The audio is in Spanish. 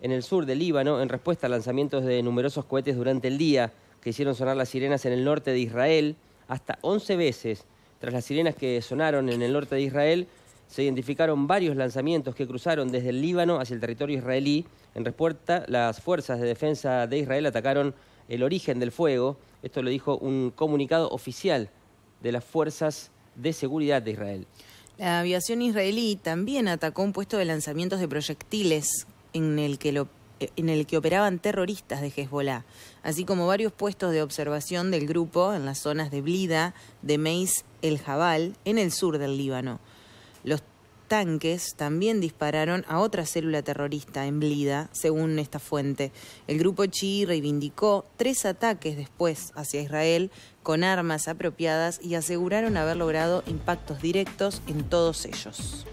en el sur del Líbano en respuesta a lanzamientos de numerosos cohetes durante el día que hicieron sonar las sirenas en el norte de Israel. Hasta 11 veces, tras las sirenas que sonaron en el norte de Israel, se identificaron varios lanzamientos que cruzaron desde el Líbano hacia el territorio israelí. En respuesta, las fuerzas de defensa de Israel atacaron el origen del fuego. Esto lo dijo un comunicado oficial de las fuerzas de seguridad de Israel. La aviación israelí también atacó un puesto de lanzamientos de proyectiles en el que lo en el que operaban terroristas de Hezbollah, así como varios puestos de observación del grupo en las zonas de Blida, de Meis el Jabal, en el sur del Líbano. Los tanques también dispararon a otra célula terrorista en Blida, según esta fuente. El grupo chií reivindicó tres ataques después hacia Israel con armas apropiadas y aseguraron haber logrado impactos directos en todos ellos.